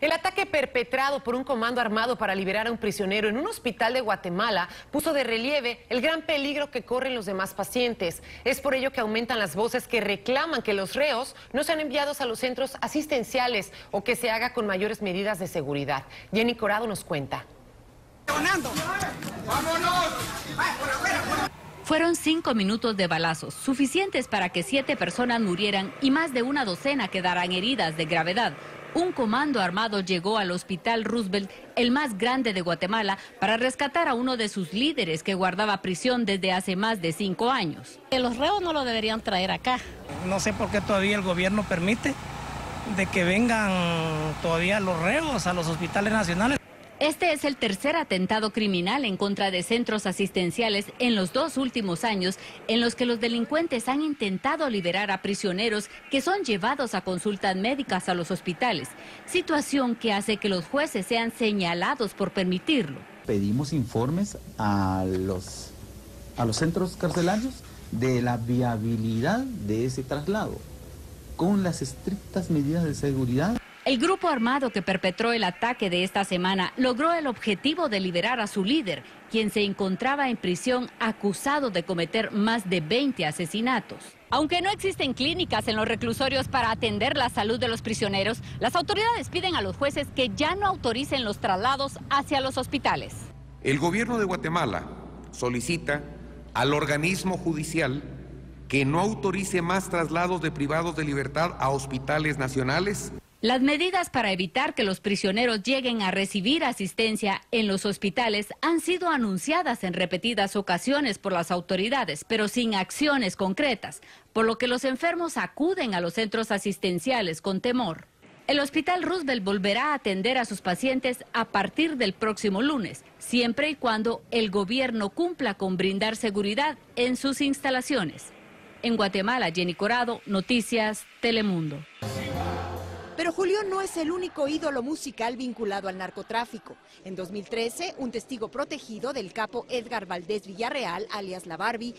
El ataque perpetrado por un comando armado para liberar a un prisionero en un hospital de Guatemala puso de relieve el gran peligro que corren los demás pacientes. Es por ello que aumentan las voces que reclaman que los reos no sean enviados a los centros asistenciales o que se haga con mayores medidas de seguridad. Jenny Corado nos cuenta. Fueron cinco minutos de balazos, suficientes para que siete personas murieran y más de una docena quedaran heridas de gravedad un comando armado llegó al Hospital Roosevelt, el más grande de Guatemala, para rescatar a uno de sus líderes que guardaba prisión desde hace más de cinco años. Los reos no lo deberían traer acá. No sé por qué todavía el gobierno permite de que vengan todavía los reos a los hospitales nacionales. Este es el tercer atentado criminal en contra de centros asistenciales en los dos últimos años en los que los delincuentes han intentado liberar a prisioneros que son llevados a consultas médicas a los hospitales, situación que hace que los jueces sean señalados por permitirlo. Pedimos informes a los, a los centros carcelarios de la viabilidad de ese traslado con las estrictas medidas de seguridad el grupo armado que perpetró el ataque de esta semana logró el objetivo de liberar a su líder, quien se encontraba en prisión acusado de cometer más de 20 asesinatos. Aunque no existen clínicas en los reclusorios para atender la salud de los prisioneros, las autoridades piden a los jueces que ya no autoricen los traslados hacia los hospitales. El gobierno de Guatemala solicita al organismo judicial que no autorice más traslados de privados de libertad a hospitales nacionales las medidas para evitar que los prisioneros lleguen a recibir asistencia en los hospitales han sido anunciadas en repetidas ocasiones por las autoridades, pero sin acciones concretas, por lo que los enfermos acuden a los centros asistenciales con temor. El Hospital Roosevelt volverá a atender a sus pacientes a partir del próximo lunes, siempre y cuando el gobierno cumpla con brindar seguridad en sus instalaciones. En Guatemala, Jenny Corado, Noticias, Telemundo. Julio no es el único ídolo musical vinculado al narcotráfico. En 2013, un testigo protegido del capo Edgar Valdés Villarreal, alias La Barbie,